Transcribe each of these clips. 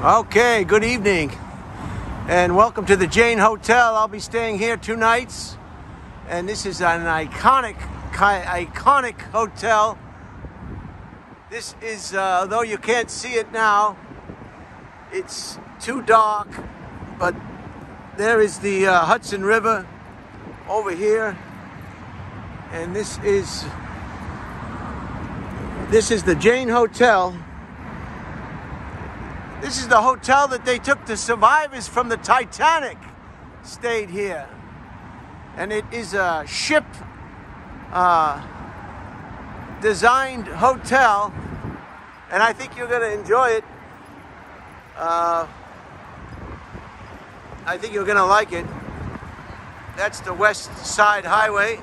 Okay, good evening, and welcome to the Jane Hotel. I'll be staying here two nights, and this is an iconic, iconic hotel. This is, uh, though you can't see it now, it's too dark, but there is the uh, Hudson River over here, and this is this is the Jane Hotel. This is the hotel that they took the survivors from the Titanic stayed here. And it is a ship uh, designed hotel. And I think you're going to enjoy it. Uh, I think you're going to like it. That's the West Side Highway.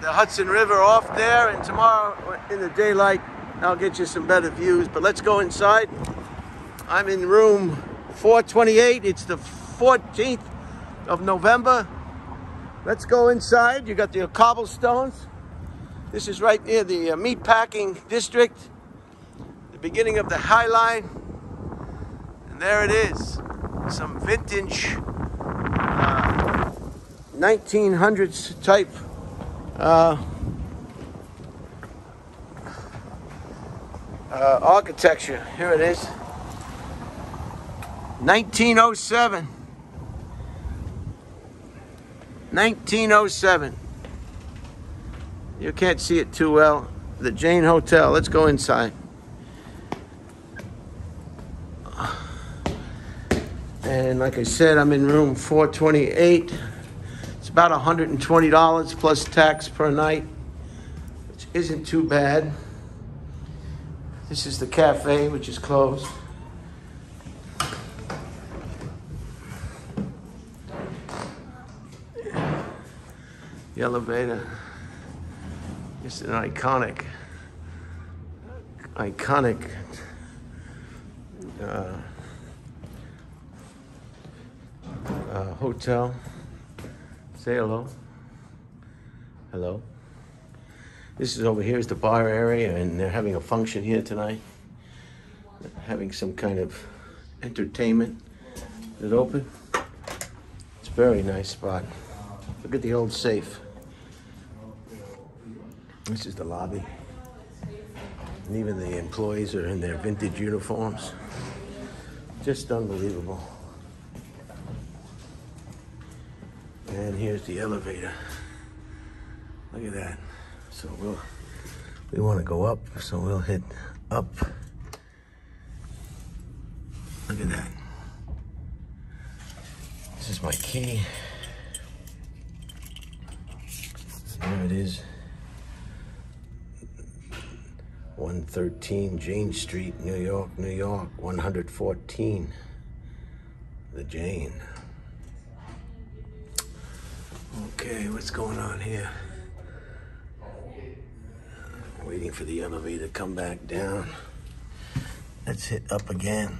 The Hudson River off there. And tomorrow in the daylight, I'll get you some better views. But let's go inside. I'm in room 428. It's the 14th of November. Let's go inside. You got the cobblestones. This is right near the uh, meatpacking district, the beginning of the High Line. And there it is. Some vintage uh, 1900s type uh, uh, architecture. Here it is. 1907. 1907. You can't see it too well. The Jane Hotel. Let's go inside. And like I said, I'm in room 428. It's about $120 plus tax per night, which isn't too bad. This is the cafe, which is closed. The elevator. It's an iconic, iconic uh, uh, hotel. Say hello. Hello. This is over here is the bar area, and they're having a function here tonight. Having some kind of entertainment. Is it open? It's a very nice spot. Look at the old safe. This is the lobby. And even the employees are in their vintage uniforms. Just unbelievable. And here's the elevator. Look at that. So we'll we want to go up, so we'll hit up. Look at that. This is my key. There it is. 113 Jane Street, New York, New York, 114. The Jane. Okay, what's going on here? Waiting for the elevator to come back down. Let's hit up again.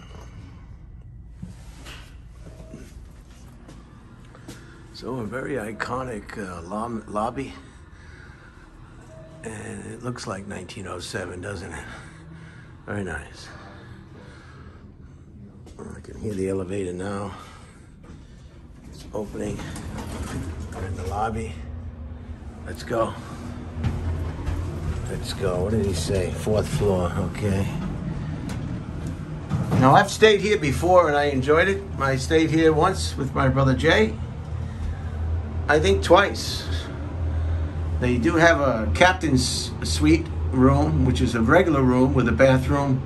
So a very iconic uh, lo- lobby. And it looks like 1907, doesn't it? Very nice. I can hear the elevator now. It's opening. We're in the lobby. Let's go. Let's go. What did he say? Fourth floor. Okay. Now, I've stayed here before and I enjoyed it. I stayed here once with my brother Jay. I think twice. They do have a captain's suite room, which is a regular room with a bathroom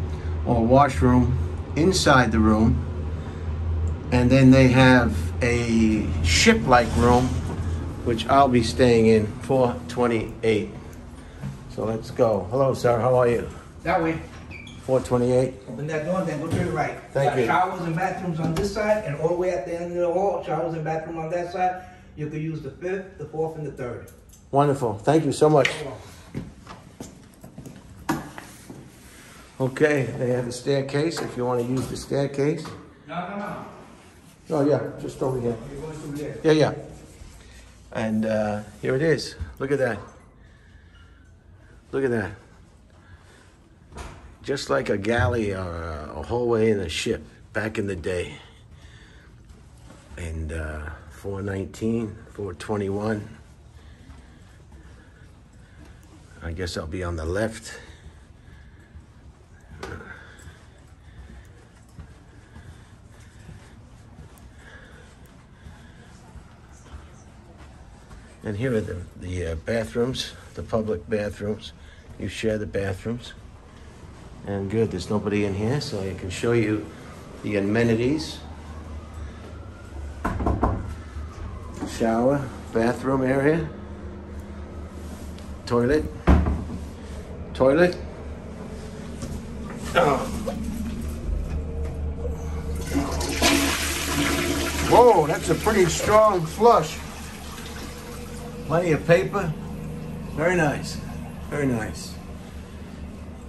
or washroom inside the room. And then they have a ship like room, which I'll be staying in 428. So let's go. Hello, sir. How are you? That way. 428. Open that door and then go to the right. Thank Got you. Showers and bathrooms on this side and all the way at the end of the hall, showers and bathroom on that side. You could use the fifth, the fourth, and the third. Wonderful. Thank you so much. Okay, they have a staircase if you want to use the staircase. No, no, no. Oh, yeah, just over here. You're going through there. Yeah, yeah. And uh, here it is. Look at that. Look at that. Just like a galley or a, hallway in a ship back in the day. And uh, 419, 421. I guess I'll be on the left. And here are the, the uh, bathrooms, the public bathrooms. You share the bathrooms. And good, there's nobody in here, so I can show you the amenities. Shower, bathroom area, toilet, toilet. Oh. Whoa, that's a pretty strong flush. Plenty of paper. Very nice. Very nice.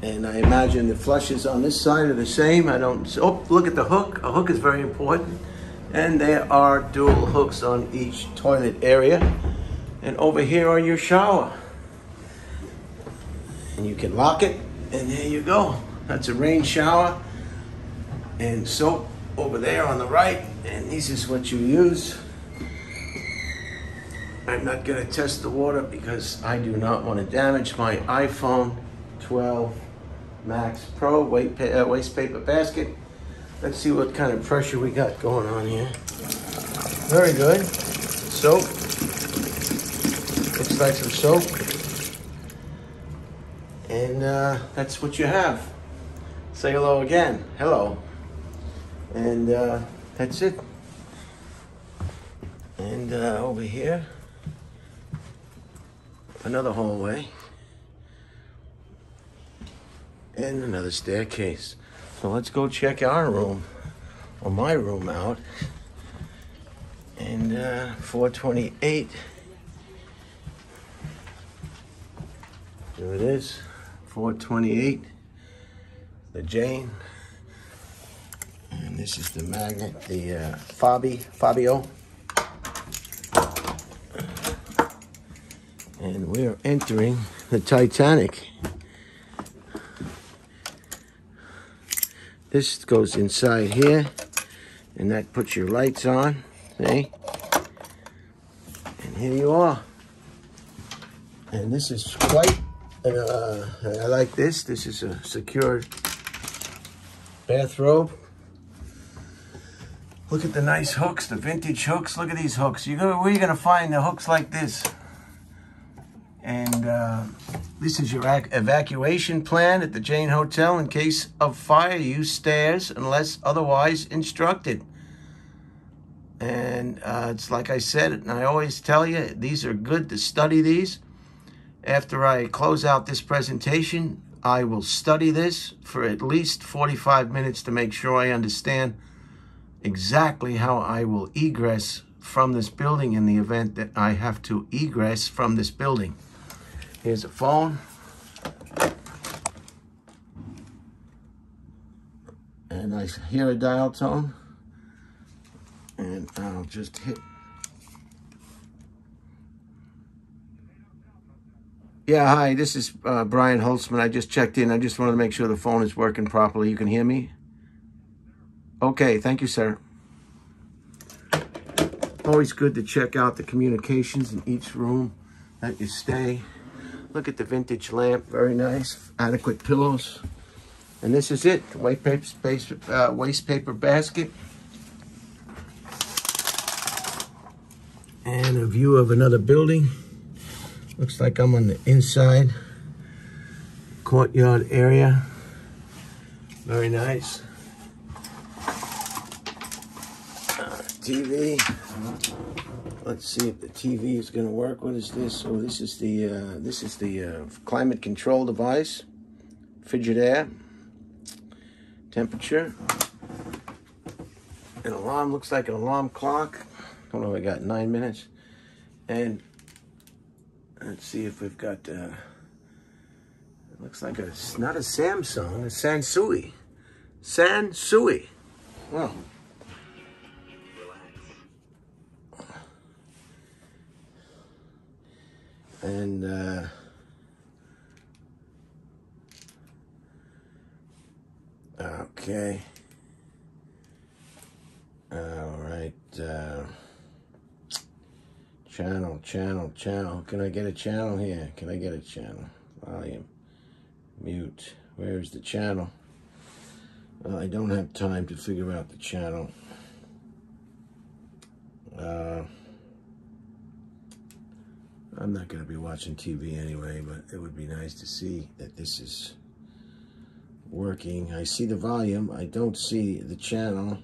And I imagine the flushes on this side are the same. I don't, oh, look at the hook. A hook is very important. And there are dual hooks on each toilet area. And over here are your shower. And you can lock it, and there you go. That's a rain shower. And soap over there on the right. And this is what you use. I'm not gonna test the water because I do not want to damage my iPhone 12 Max Pro uh, waste paper basket. Let's see what kind of pressure we got going on here. Very good. Soap. Looks like some soap. And uh, that's what you have. Say hello again. Hello. And uh, that's it. And uh, over here, another hallway. And another staircase. So let's go check our room, or my room out. And uh, 428. There it is, 428. The Jane. And this is the magnet, the uh, Fabi, Fabio. And we're entering the Titanic. This goes inside here, and that puts your lights on, see? And here you are. And this is quite, uh, I like this. This is a secured bathrobe. Look at the nice hooks, the vintage hooks. Look at these hooks. You go, where are you gonna find the hooks like this? And uh, this is your evacuation plan at the Jane Hotel. In case of fire, use stairs unless otherwise instructed. And uh, it's like I said, and I always tell you, these are good to study these. After I close out this presentation, I will study this for at least 45 minutes to make sure I understand exactly how I will egress from this building in the event that I have to egress from this building. Here's a phone. And I hear a dial tone. And I'll just hit. Yeah, hi, this is uh, Brian Holtzman. I just checked in. I just wanted to make sure the phone is working properly. You can hear me? Okay, thank you, sir. Always good to check out the communications in each room that you stay. Look at the vintage lamp, very nice. Adequate pillows. And this is it, waste paper, space, uh, waste paper basket. And a view of another building. Looks like I'm on the inside courtyard area. Very nice. Uh, TV. Let's see if the TV is going to work. What is this? Oh, this is the uh, this is the uh, climate control device. fidget air, Temperature. An alarm looks like an alarm clock. I don't know. I got nine minutes. And let's see if we've got. Uh, it looks like a not a Samsung, a Sansui. Sansui. Well. And uh, Okay. All right. Uh, channel, channel, channel. Can I get a channel here? Can I get a channel? Volume. Mute. Where's the channel? Well, I don't have time to figure out the channel. Uh, I'm not going to be watching TV anyway, but it would be nice to see that this is working. I see the volume. I don't see the channel.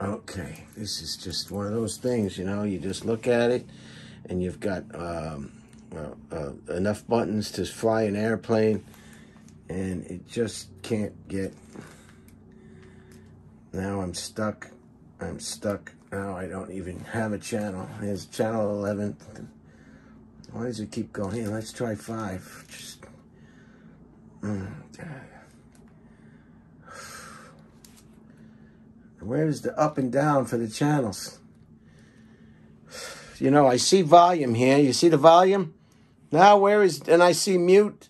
Okay, this is just one of those things, you know, you just look at it and you've got um, uh, uh, enough buttons to fly an airplane and it just can't get, now I'm stuck, I'm stuck, now I don't even have a channel. Here's channel 11. Why does it keep going? Here, let's try five. Just, mm, Where's the up and down for the channels? You know, I see volume here. You see the volume? Now where is, and I see mute.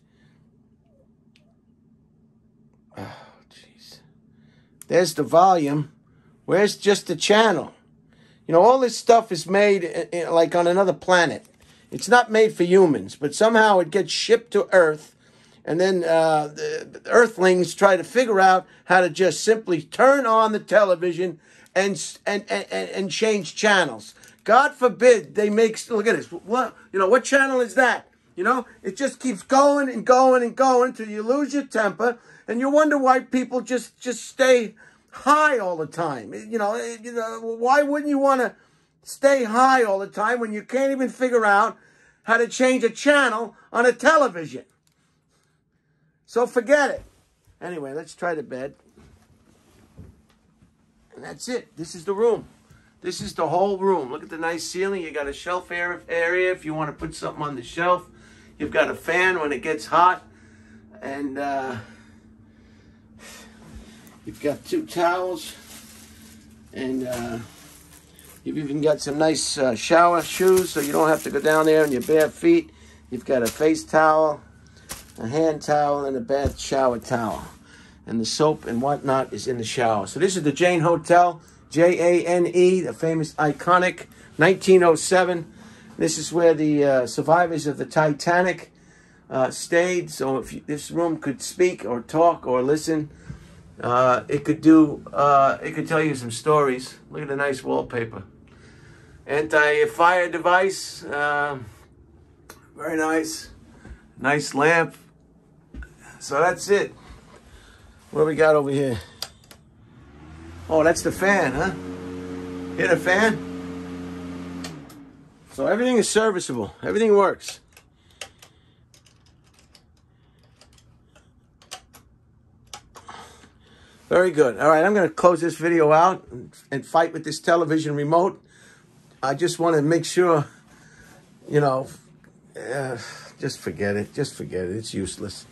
Oh, jeez. There's the volume. Where's just the channel? You know, all this stuff is made like on another planet. It's not made for humans, but somehow it gets shipped to Earth and then uh, the earthlings try to figure out how to just simply turn on the television and, and, and, and change channels. God forbid they make, look at this, what, you know, what channel is that? You know, it just keeps going and going and going until you lose your temper and you wonder why people just, just stay high all the time. You know, you know, why wouldn't you want to stay high all the time when you can't even figure out how to change a channel on a television? So forget it. Anyway, let's try the bed. And that's it. This is the room. This is the whole room. Look at the nice ceiling. You got a shelf area if you want to put something on the shelf. You've got a fan when it gets hot. And uh, you've got two towels. And uh, you've even got some nice uh, shower shoes so you don't have to go down there in your bare feet. You've got a face towel a hand towel, and a bath shower towel. And the soap and whatnot is in the shower. So this is the Jane Hotel, J-A-N-E, the famous iconic 1907. This is where the uh, survivors of the Titanic uh, stayed. So if you, this room could speak or talk or listen, uh, it could do. Uh, it could tell you some stories. Look at the nice wallpaper. Anti-fire device. Uh, very nice. Nice lamp. So that's it. What we got over here? Oh, that's the fan, huh? Hit a fan? So everything is serviceable. Everything works. Very good. All right, I'm going to close this video out and fight with this television remote. I just want to make sure, you know, uh, just forget it. Just forget it. It's useless.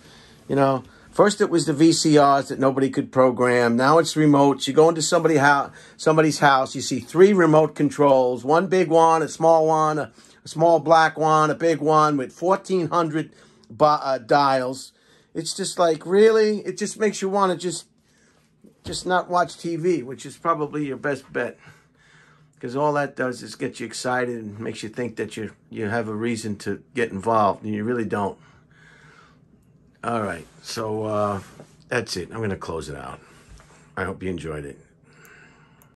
You know, first it was the VCRs that nobody could program. Now it's remotes. You go into somebody house, somebody's house, you see three remote controls, one big one, a small one, a, a small black one, a big one with 1,400 uh, dials. It's just like, really? It just makes you want to just, just not watch TV, which is probably your best bet. Because all that does is get you excited and makes you think that you you have a reason to get involved, and you really don't. All right, so uh, that's it. I'm going to close it out. I hope you enjoyed it.